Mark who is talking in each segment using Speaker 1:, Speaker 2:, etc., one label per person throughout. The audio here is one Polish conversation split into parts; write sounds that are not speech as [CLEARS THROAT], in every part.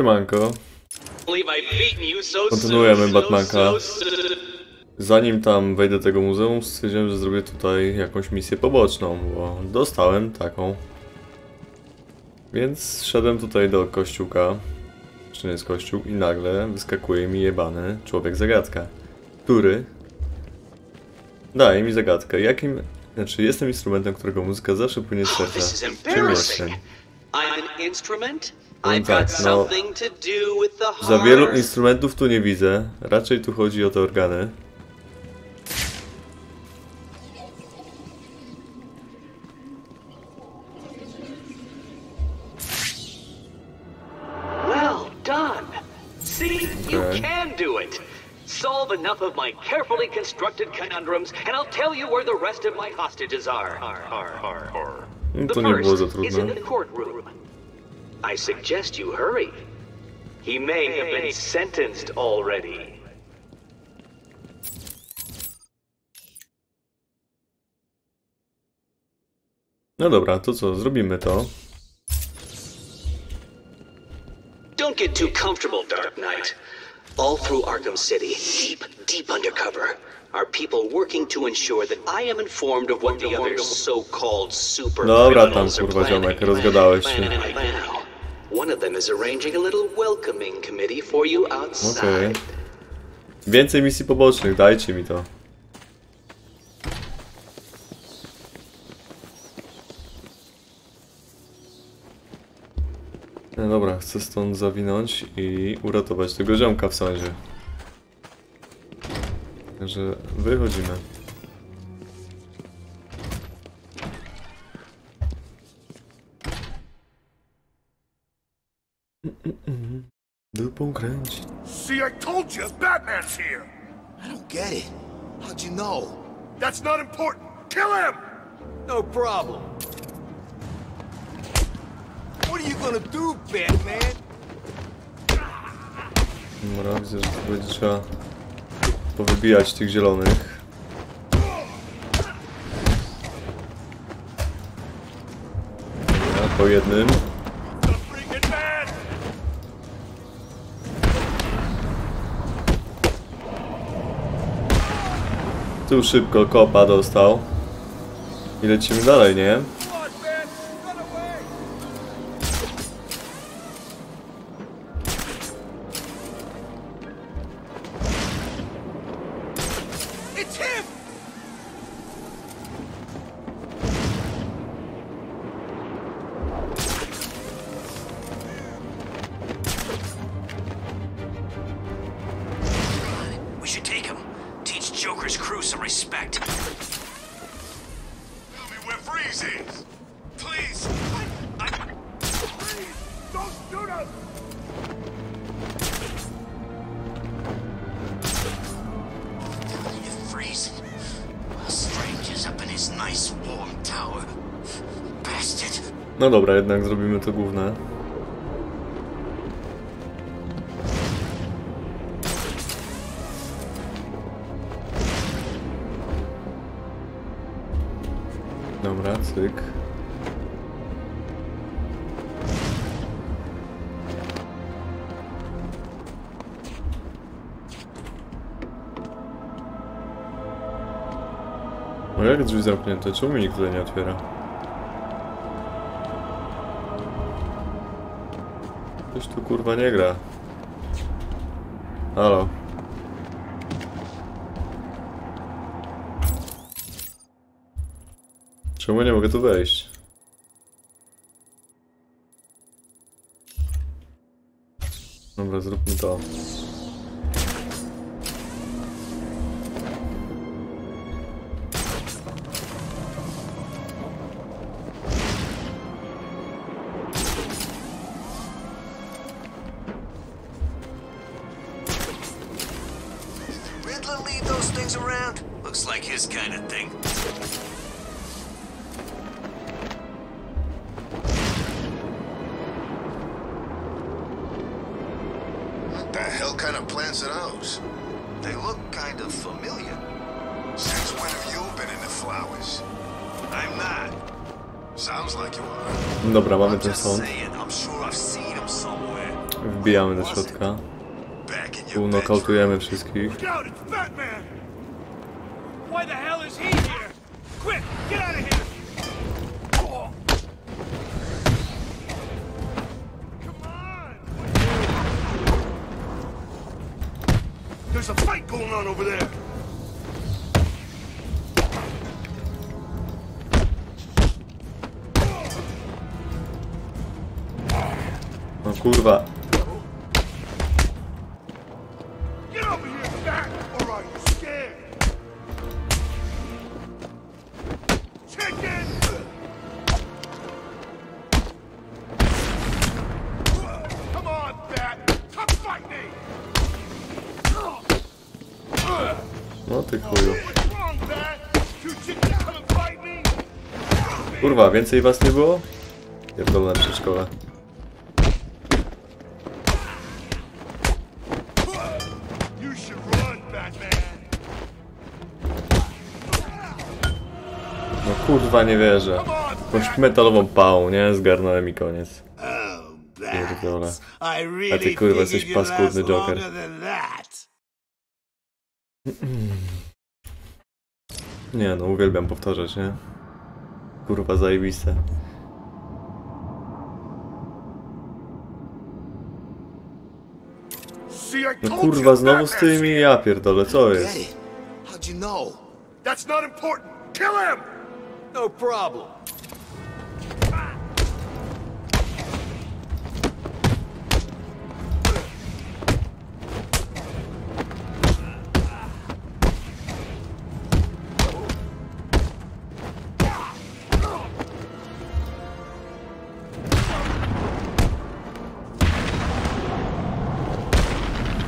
Speaker 1: Siemanko. Kontynuujemy Batmanka. Zanim tam wejdę do tego muzeum, stwierdziłem, że zrobię tutaj jakąś misję poboczną, bo dostałem taką. Więc szedłem tutaj do kościółka, czy nie jest kościół, i nagle wyskakuje mi jebany człowiek zagadka, który daje mi zagadkę, jakim... Znaczy, jestem instrumentem, którego muzyka zawsze płynie z serca. Czym jestem?
Speaker 2: I'm an instrument? I've got something to do with the
Speaker 1: Za wielu
Speaker 2: heart.
Speaker 1: instrumentów tu nie widzę, raczej tu chodzi o te organy.
Speaker 2: Well done. See, you can do it. Solve enough of my carefully constructed conundrums, and I'll tell you where the rest of my hostages are. Are, are, are, are. The
Speaker 1: to nie było za
Speaker 2: first is in the courtroom. I suggest you hurry. He may have been sentenced already.
Speaker 1: No dobra, to co, zrobimy to.
Speaker 2: Don't get too comfortable, Dark Knight. All through Arkham City, deep, deep undercover, are people working to ensure that I am informed of what the other so-called super
Speaker 1: Dobra, tam, kurwa, ziomek, rozgadałeś się.
Speaker 2: One of them is arranging a little welcoming committee for you outside.
Speaker 1: Okej. Więcej misji pobocznych, dajcie mi to. No dobra, chcę stąd zawinąć i uratować tego ziomka w sądzie. Także wychodzimy. Dupą kręci.
Speaker 3: See, I told you, Batman's here.
Speaker 4: I don't get it. How'd you know?
Speaker 3: That's not important. Kill him!
Speaker 4: No problem. What are you gonna do, Batman?
Speaker 1: Dobra, widzę, że tu będzie trzeba powybijać tych zielonych. Dobra, po jednym. Tu szybko kopa dostał. I lecimy dalej, nie? No dobra, jednak zrobimy to główne. Dobra, cyk. No jak drzwi zamknięte? Czemu mi nikt tutaj nie otwiera? Ktoś tu kurwa nie gra. Halo. Czemu nie mogę tu wejść? Dobra, zróbmy to.
Speaker 5: Flowers?
Speaker 6: I'm not.
Speaker 5: Sounds like you are.
Speaker 1: Dobra, mamy ten
Speaker 6: just
Speaker 1: sąd.
Speaker 6: saying, I'm sure I've seen him somewhere.
Speaker 1: Wbijamy do środka.
Speaker 7: Back in
Speaker 1: Tu
Speaker 7: your bedroom.
Speaker 1: nokautujemy wszystkich.
Speaker 3: There's a fight going on over there! Come and fight me?
Speaker 1: Kurwa, więcej was nie było? Pierdolę przedszkole. Kurwa, nie wierzę. Jakąś metalową pałą, nie? Zgarnąłem i koniec. Pierdolę. A ty, kurwa, jesteś paskudny Joker. [CLEARS THROAT] Nie no, uwielbiam powtarzać, nie? Kurwa, zajebiste. No kurwa, znowu z tymi, ja pierdolę, co jest?
Speaker 3: That's not important. Kill him!
Speaker 8: No problem.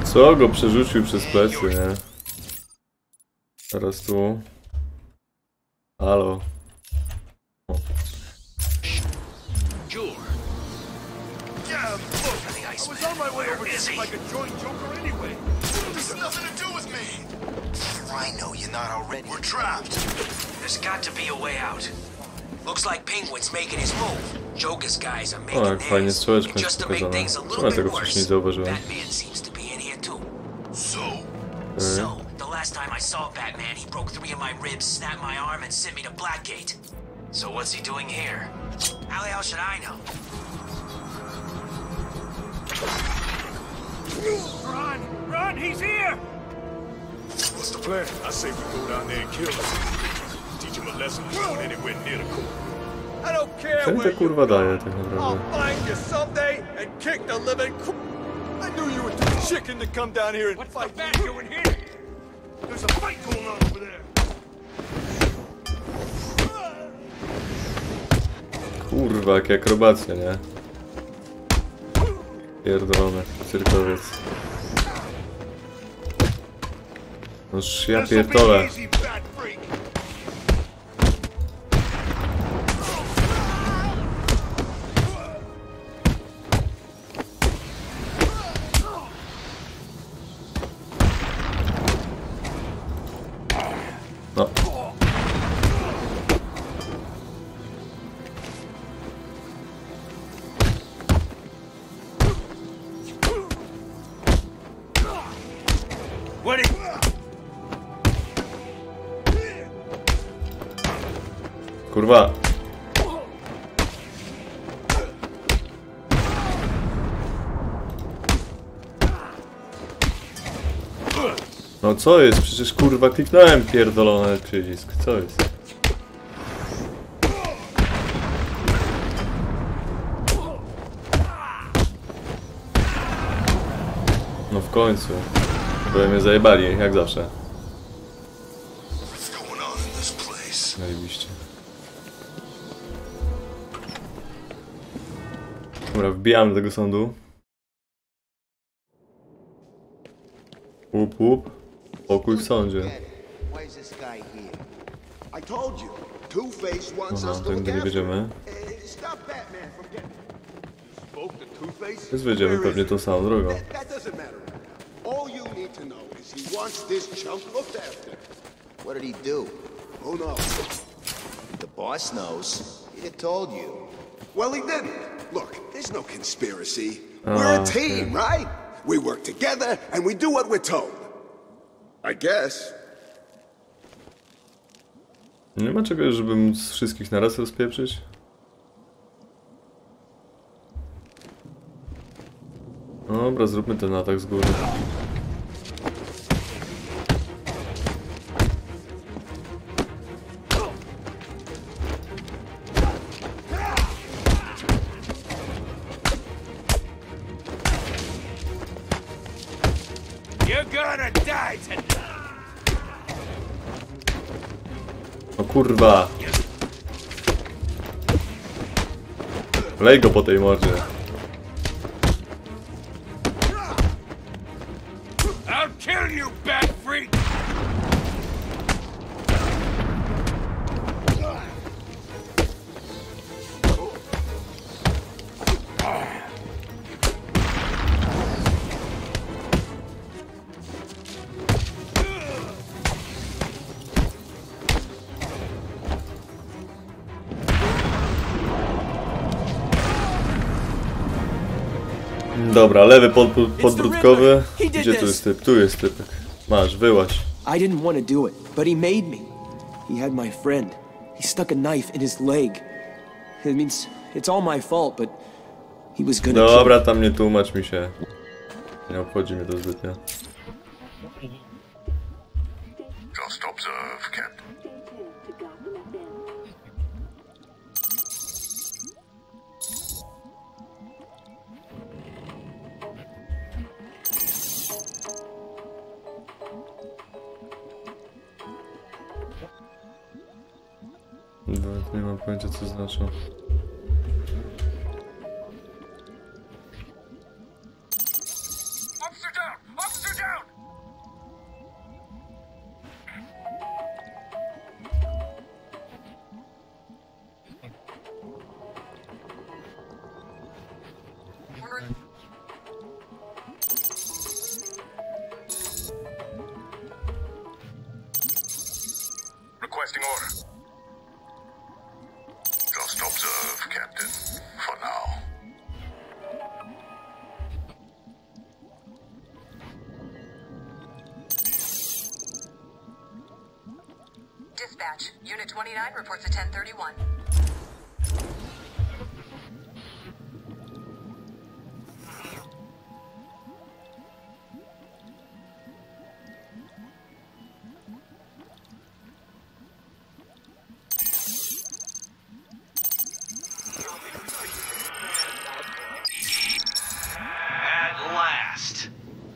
Speaker 1: Co go przerzucił przez plecy, nie? Teraz tu. Halo.
Speaker 3: I was on my way over here so I could join Joker anyway.
Speaker 7: This has nothing to do with me.
Speaker 6: I know you're not already.
Speaker 7: We're trapped.
Speaker 9: There's got to be a way out. Looks like Penguin's making his move. Joker's guys are making
Speaker 1: O, jak fajnie
Speaker 9: theirs.
Speaker 1: jest
Speaker 9: just to make things a
Speaker 1: Czemu
Speaker 9: little
Speaker 1: ja
Speaker 9: bit
Speaker 1: tego
Speaker 9: worse,
Speaker 1: wcześniej nie zauważyłem?
Speaker 9: Batman seems to be in here too.
Speaker 7: So,
Speaker 9: So, the last time I saw Batman, he broke three of my ribs, snapped my arm, and sent me to Blackgate. So what's he doing here? How the hell should I know?
Speaker 3: Run! Run! He's here!
Speaker 7: what's the
Speaker 3: Plan. I say we go down there and kill him. Teach him a lesson going anywhere near the court.
Speaker 8: I don't care
Speaker 1: Co
Speaker 8: where you
Speaker 1: kurwa daje tak
Speaker 8: I'll find you someday and kick the living cr- I knew you were too chicken to come down here and
Speaker 3: What's
Speaker 8: fight
Speaker 3: the bat doing here? There's a fight going on over there.
Speaker 1: Kurwa, jakie akrobacje, nie? Pierdolony, cyrkowiec. Noż ja pierdolę. Kurwa. No co jest? Przecież kurwa kliknąłem pierdolony przycisk. Co jest? No w końcu. Bo mnie zajebali, jak zawsze. Dobra, wbijamy do tego sądu. Łup, łup. Pokój w sądzie. Aha,
Speaker 10: us to
Speaker 1: tędy nie
Speaker 8: Two-Face?
Speaker 1: Więc
Speaker 10: Where
Speaker 1: pewnie tą samą drogą.
Speaker 10: That, that doesn't matter. All you need to know is he wants this chump looked after.
Speaker 11: What did he do?
Speaker 10: Who knows?
Speaker 11: The boss knows. He told you.
Speaker 10: Well, he didn't. Look, There's no conspiracy. We're a team, right? We work together and we do what we're told. I guess.
Speaker 1: Nie ma czegoś, żeby móc wszystkich naraz rozpieprzyć? Dobra, zróbmy ten atak z góry. Kurwa! Lej go po tej mordzie.
Speaker 3: I'll kill you, bat freak!
Speaker 1: Dobra, lewy podbród, podbródkowy. Gdzie tu jest typ? Tu jest typek. Masz, wyłaś.
Speaker 12: I didn't want to do it, but he made me. He had my friend. He stuck a knife in his leg. It means it's all my fault, but he was gonna
Speaker 1: Dobra, tam nie tłumacz mi się. Nie obchodzi mnie to zbytnio. Nawet nie mam pojęcia co znaczą.
Speaker 2: 31.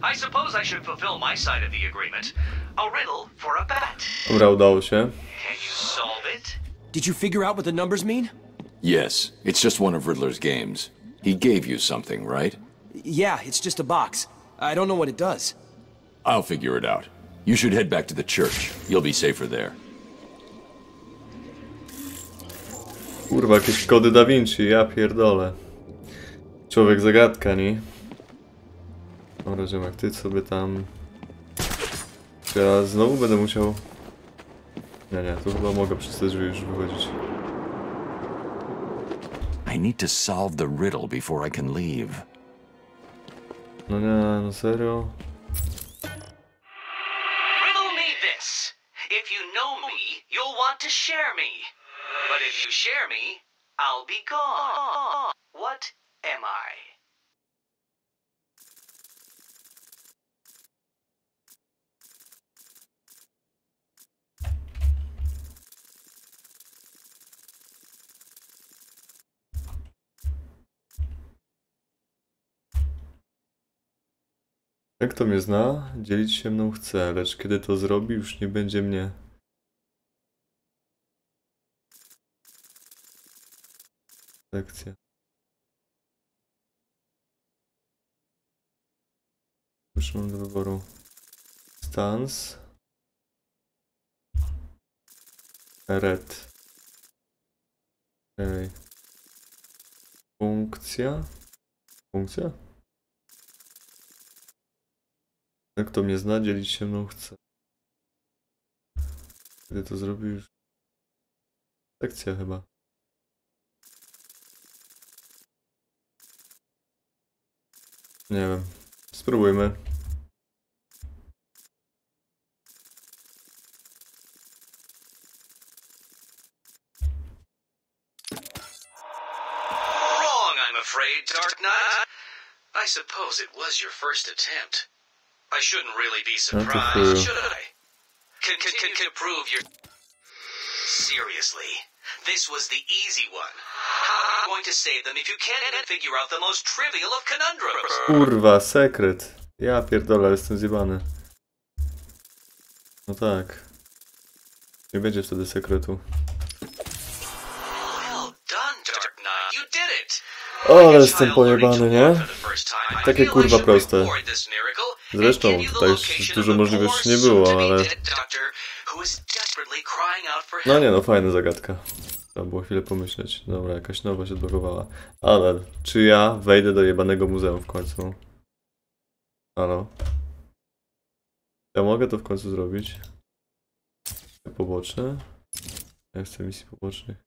Speaker 2: I suppose I should fulfill my side of the agreement. A riddle for a bat.
Speaker 1: Dobra, udało się.
Speaker 12: Did you figure out what the numbers mean?
Speaker 13: Yes, it's just one of Riddler's games. He gave you something, right?
Speaker 12: Yeah, it's just a box. I don't know what it does.
Speaker 13: I'll figure it out. You should head back to the church. You'll be safer there.
Speaker 1: Kurwa, jakieś kody Da Vinci, ja pierdolę. Człowiek zagadka, nie? Dobra, ziomek, ty sobie tam... Czy Ja znowu będę musiał... Nie, nie, tu chyba mogę przez te drzwi już wychodzić.
Speaker 13: I need to solve the riddle before I can leave.
Speaker 1: No nie, no serio?
Speaker 2: Riddle me this. If you know me, you'll want to share me. But if you share me, I'll be gone. What am I?
Speaker 1: Jak to mnie zna, dzielić się mną chce, lecz kiedy to zrobi, już nie będzie mnie. Lekcja. Już mam do wyboru. Stans. Red. Okej. Funkcja. Funkcja? Jak to mnie zna, dzielić się mną chce. Kiedy to zrobi już... Lekcja chyba. Nie wiem. Spróbujmy.
Speaker 2: Wrong, I'm afraid, Dark Knight. I suppose it was your first attempt. I shouldn't really be surprised, should I? Can, can, can, can prove your... Seriously, this was the easy one. How are you going to save them if you can't even figure out the most trivial of conundrums?
Speaker 1: Kurwa, sekret. Ja pierdolę, jestem zjebany. No tak. Nie będzie wtedy sekretu. Ale jestem pojebany, nie? Takie kurwa proste. Zresztą, tutaj dużo możliwości nie było, ale... No nie no, fajna zagadka. Trzeba było chwilę pomyśleć. Dobra, jakaś nowa się odblokowała. Ale, czy ja wejdę do jebanego muzeum w końcu? Halo? Ja mogę to w końcu zrobić? Poboczne? Ja chcę misji pobocznych.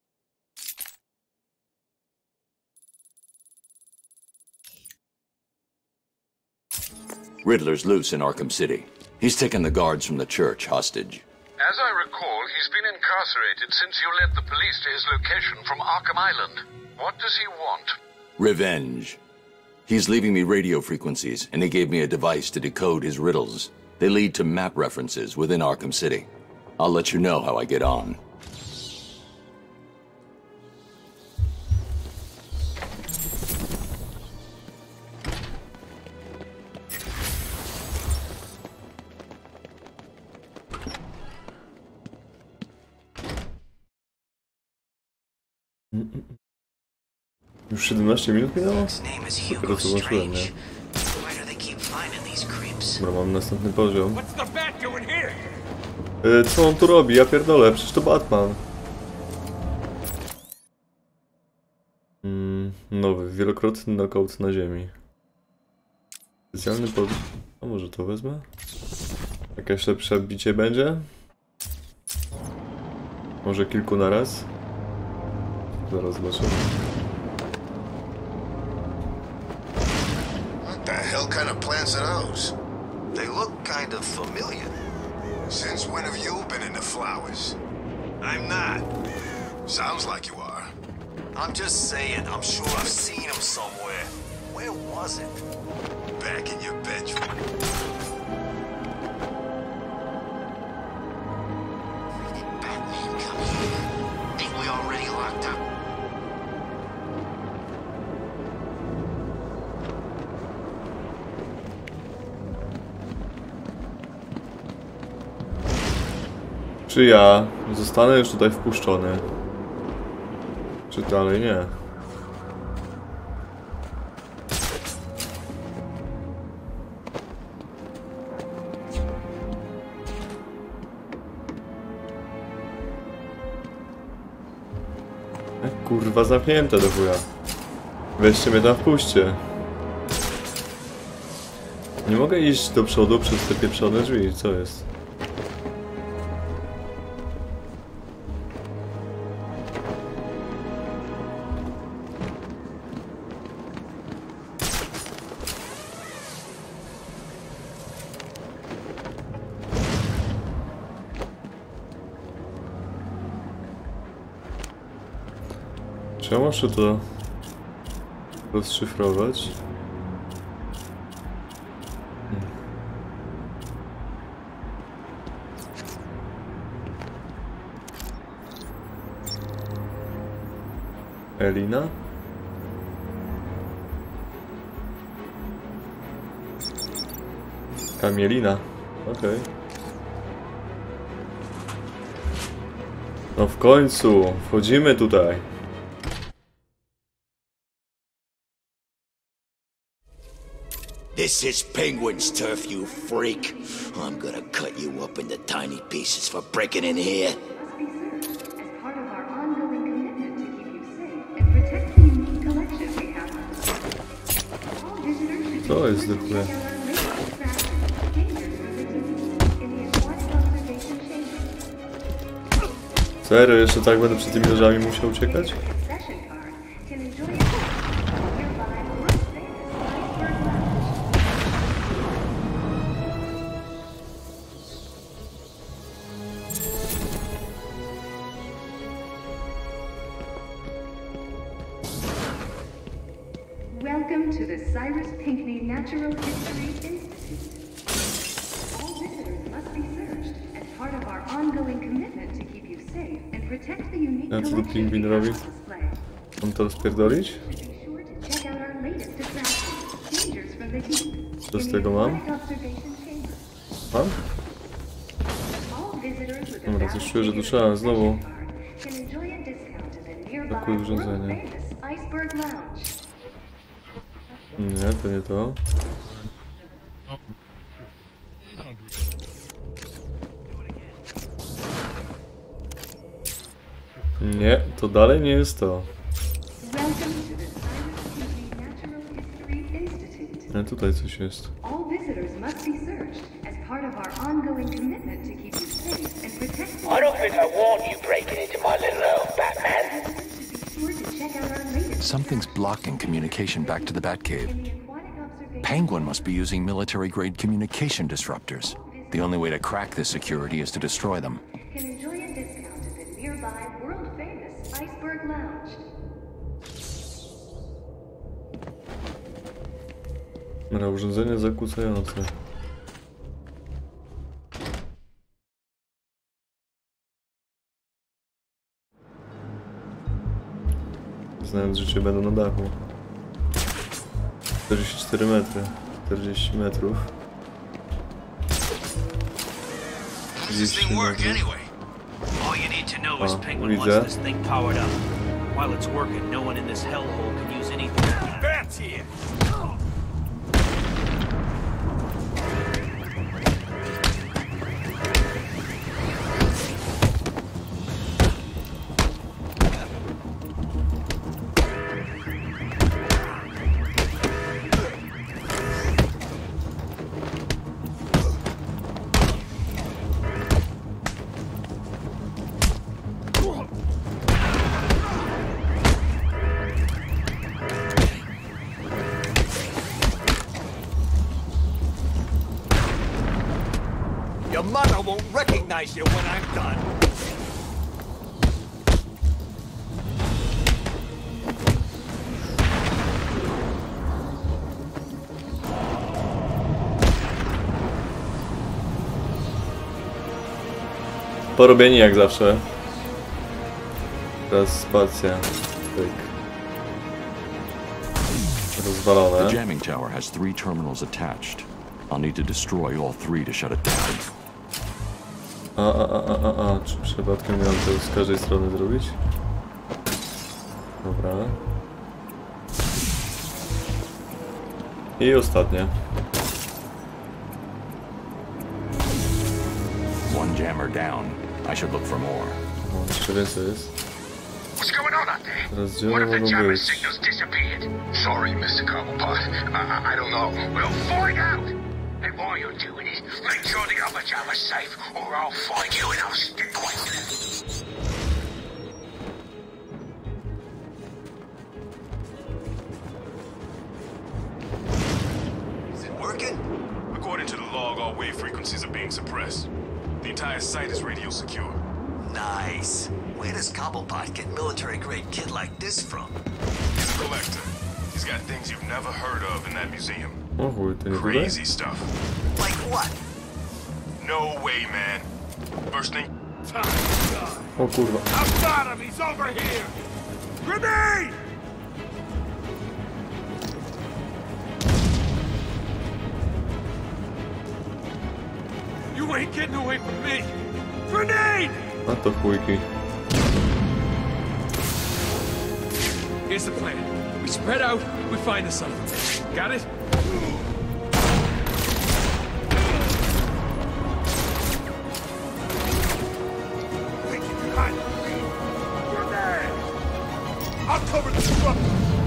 Speaker 13: Riddler's loose in Arkham City. He's taken the guards from the church hostage.
Speaker 5: As I recall, he's been incarcerated since you led the police to his location from Arkham Island. What does he want?
Speaker 13: Revenge. He's leaving me radio frequencies, and he gave me a device to decode his riddles. They lead to map references within Arkham City. I'll let you know how I get on.
Speaker 1: Już 17 minut minęło? Dopiero co włączyłem, nie? Dobra, mam następny poziom. Y, co on tu robi? Ja pierdolę, przecież to Batman. Mm, nowy, wielokrotny knockout na ziemi. Specjalny pod... A może to wezmę? Jakieś lepsze bicie będzie? Może kilku na raz? Zaraz zobaczymy.
Speaker 6: What the hell kind of plants are those? They look kind of familiar. Since when have you been into flowers? I'm not. Sounds like you are. I'm just saying, I'm sure I've seen them somewhere. Where was it? Back in your bedroom.
Speaker 1: Czy ja zostanę już tutaj wpuszczony? Czy dalej nie? E, Kurwa zamknięte do chuja. Weźcie mnie tam wpuśćcie. Nie mogę iść do przodu przez te pieprzone drzwi, co jest? Czy ja muszę to rozszyfrować? Elina? Kamielina. Okej. No w końcu, wchodzimy tutaj.
Speaker 14: This is Penguin's turf, you freak. I'm gonna cut you up into tiny pieces for breaking in here.
Speaker 1: To jest zwykłe. Oh, Serio, jeszcze tak będę przed tymi nożami musiał uciekać?
Speaker 14: Heat.
Speaker 1: Co z tego mam? Mam? Dobra, coś czuję, że tu trzeba znowu Brakuje urządzenia. Nie, to nie to. Nie, to dalej nie jest to.
Speaker 14: Institute.
Speaker 1: Ale tutaj coś jest.
Speaker 14: All visitors must be searched as part of our ongoing commitment to keep you safe and protect you.
Speaker 9: I don't think I want you breaking into my little home, Batman.
Speaker 14: Be sure to check out our latest
Speaker 13: Something's blocking communication back to the Batcave. Penguin must be using military-grade communication disruptors. The only way to crack this security is to destroy them.
Speaker 1: Dobra, urządzenie zakłócające. Znając życie będą na dachu. 44 metry. 40 metrów.
Speaker 8: How does this
Speaker 1: 30
Speaker 8: thing work
Speaker 1: metrów.
Speaker 8: anyway? All you need to know is
Speaker 1: A,
Speaker 8: Penguin
Speaker 1: widzę.
Speaker 8: wants this thing powered up. While it's working, no one in this hellhole can use anything.
Speaker 3: Bats here!
Speaker 1: Porobieni jak zawsze. Teraz spacja. Tyk.
Speaker 13: The
Speaker 1: Rozwalone.
Speaker 13: jamming tower has three terminals attached. I'll need to destroy all three to shut it down.
Speaker 1: A, a, a, a, a. Czy przypadkiem miałem to z każdej strony zrobić? Dobra. I ostatnie.
Speaker 13: One jammer down. I should look for more.
Speaker 1: O, jeszcze więcej jest.
Speaker 5: What's going on out there?
Speaker 1: Teraz gdzie
Speaker 5: One
Speaker 1: one
Speaker 5: of the
Speaker 1: mogą
Speaker 5: jammer signals disappeared. Sorry, Mr. Cobblepot. I, I, I don't know. We'll find out. And while you're doing it, make sure the other jammer's safe, or I'll find you and I'll stick with you.
Speaker 10: Is it working?
Speaker 7: According to the log, all wave frequencies are being suppressed. The entire site is radio secure.
Speaker 6: Nice. Where does Cobblepot get military-grade kit like this from?
Speaker 7: He's a collector. He's got things you've never heard of in that museum.
Speaker 1: O chuj, to nie?
Speaker 7: Crazy stuff.
Speaker 6: Like what?
Speaker 7: No way, man. First thing, ah,
Speaker 1: O kurwa.
Speaker 3: I've got him! He's over here! Grenade! You ain't getting away from me! Grenade!
Speaker 1: A the chujki. Eh?
Speaker 3: Here's the plan. We spread out, we find the sun. Got it? Think you can hide from? Grenade! I'll cover the disruptor!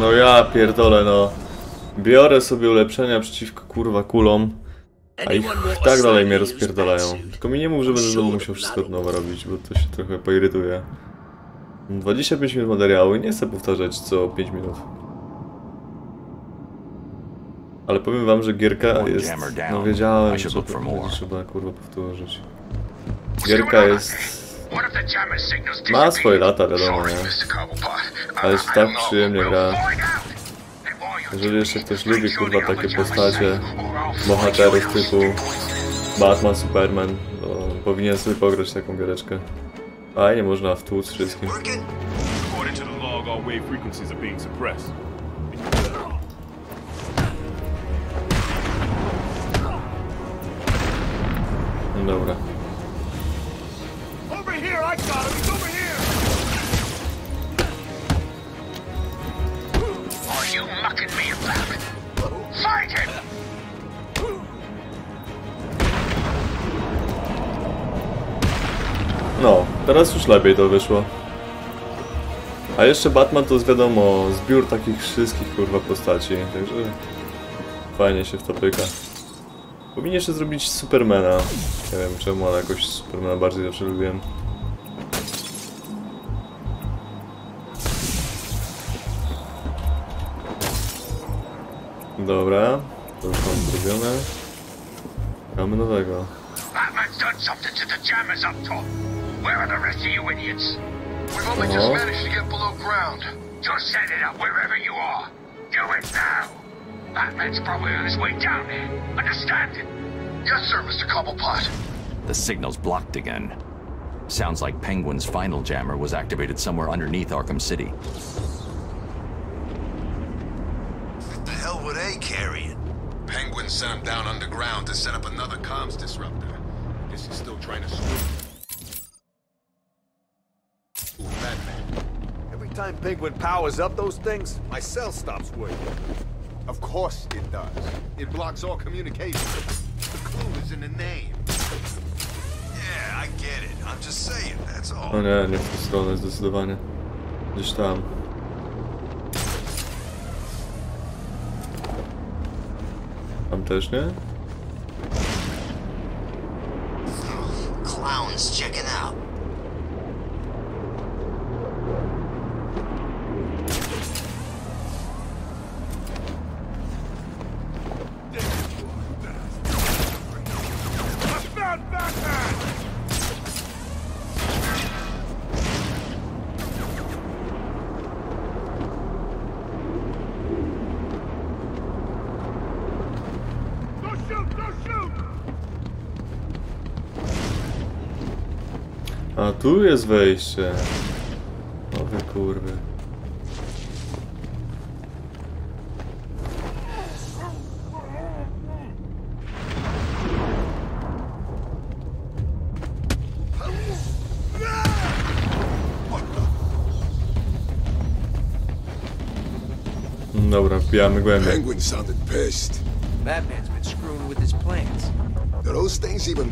Speaker 1: No ja pierdolę no. Biorę sobie ulepszenia przeciwko kurwa kulom. A ich tak dalej mnie rozpierdalają. Tylko mi nie mów, że będę znowu musiał wszystko od nowa robić, bo to się trochę poirytuje. 25 minut materiału i nie chcę powtarzać co 5 minut. Ale powiem wam, że gierka jest... No wiedziałem, że trzeba kurwa powtórzyć. Gierka jest... Ma swoje lata, wiadomo, nie? Ale się tak przyjemnie gra. Jeżeli jeszcze ktoś lubi kurwa takie postacie bohaterów typu Batman, Superman, to powinien sobie pograć taką giereczkę. Fajnie można wtłuc wszystkim.
Speaker 7: According
Speaker 1: lepiej to wyszło. A jeszcze Batman to jest wiadomo, zbiór takich wszystkich kurwa postaci, także fajnie się w to pyka. Powinien jeszcze zrobić Supermana. Nie wiem czemu, ale jakoś Supermana bardziej zawsze lubiłem. Dobra, to już mam zrobione. Mamy nowego.
Speaker 5: Batman's done something to the jammers up top. Where are the rest of you idiots? We've only
Speaker 1: just
Speaker 5: managed to get below ground. Just set it up wherever you are. Do it now. Batman's probably on his way down there. Understand? Yes, sir, Mr. Cobblepot.
Speaker 13: The signal's blocked again. Sounds like Penguin's final jammer was activated somewhere underneath Arkham City.
Speaker 10: What the hell were they carrying? Penguin sent him down underground to set up another comms disruptor. Guess he's still trying to screw.
Speaker 4: Time Penguin powers up those things, my cell stops working.
Speaker 10: Of course it does. It blocks all communication. The clue is in the name. Yeah, I get it. I'm just saying, that's all.
Speaker 1: O nie, nie w tę stronę zdecydowanie. Gdzieś tam. Tam też nie?
Speaker 6: Clowns checking
Speaker 1: A tu jest wejście. O wy kurwy. Dobra, wbijamy głębiej.
Speaker 10: Penguin sounded pissed.
Speaker 8: Batman's been screwing with his plans.
Speaker 10: Do those things even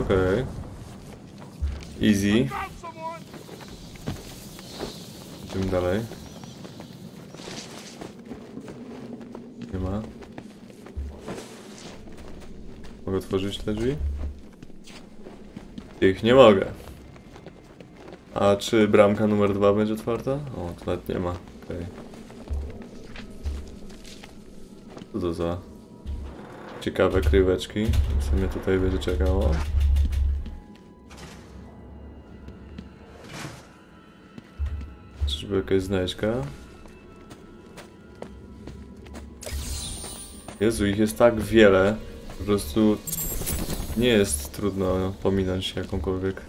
Speaker 1: Okej. Easy.
Speaker 3: Found someone.
Speaker 1: Idziemy dalej. Nie ma. Mogę otworzyć te drzwi? Ich nie mogę. A czy bramka numer dwa będzie otwarta? O, tu nawet nie ma. Okej. Co to za ciekawe kryweczki? Co mnie tutaj będzie czekało? Czyżby jakaś znajdźka? Jezu, ich jest tak wiele. Po prostu nie jest trudno pominąć jakąkolwiek.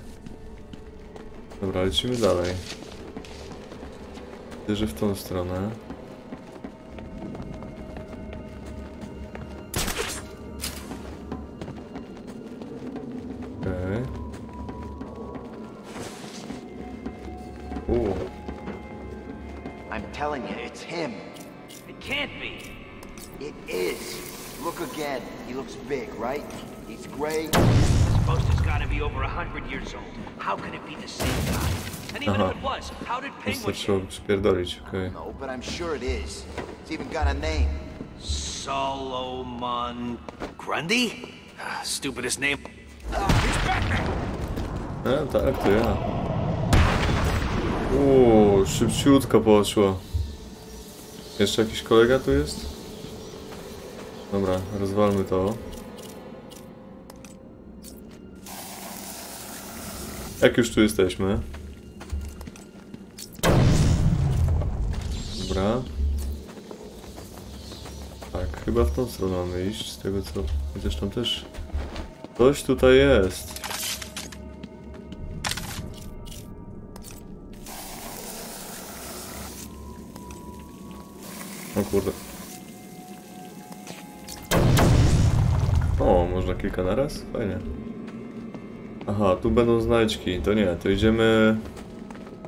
Speaker 1: Dobra, lecimy dalej. Widzę, że w tą stronę.
Speaker 9: I'm telling you, it's him.
Speaker 8: It can't be.
Speaker 9: It is. Look again. He looks big, right? He's gray.
Speaker 8: This poster's gotta be over a hundred years old. How can it be the same guy? And even
Speaker 1: Aha.
Speaker 8: if it was, how did Penguin
Speaker 1: Wystarczyło przypierdolić, okej.
Speaker 9: No, but I'm sure it is. It's even got a name.
Speaker 8: Solomon Grundy? Ah, Stupidest name.
Speaker 1: Tak, to ja. Uuu, szybciutko poszło. Jeszcze jakiś kolega tu jest? Dobra, rozwalmy to. Jak już tu jesteśmy. Dobra. Tak, chyba w tą stronę mamy iść, z tego co... Chociaż też... Coś tutaj jest. O kurde. O, można kilka naraz? Fajnie. Aha, tu będą znajdźki. To nie, to idziemy...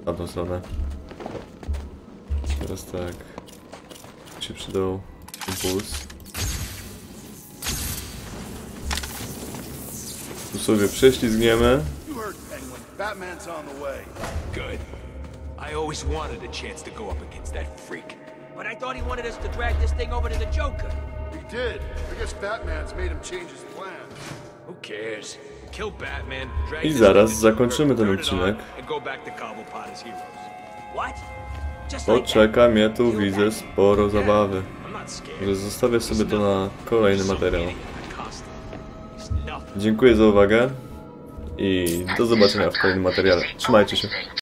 Speaker 1: Na tą stronę. Teraz tak. się przydał impuls. Tu sobie prześlizgniemy.
Speaker 3: Batman's on the way.
Speaker 9: Good. I always wanted a chance to go up against that freak.
Speaker 8: I thought he wanted us to drag this thing over to the Joker.
Speaker 3: He did. I guess Batman's made him change his plan.
Speaker 9: Who cares? Kill Batman, drag
Speaker 1: I zaraz zakończymy ten odcinek.
Speaker 9: on, And go back to Cobblepot as heroes.
Speaker 8: What? Just like
Speaker 1: Bo
Speaker 8: that?
Speaker 1: czeka mnie tu, widzę, sporo zabawy.
Speaker 9: I'm not scared.
Speaker 1: Że zostawię sobie to na kolejny materiał. Dziękuję za uwagę i do zobaczenia w kolejnym materiale. Trzymajcie się.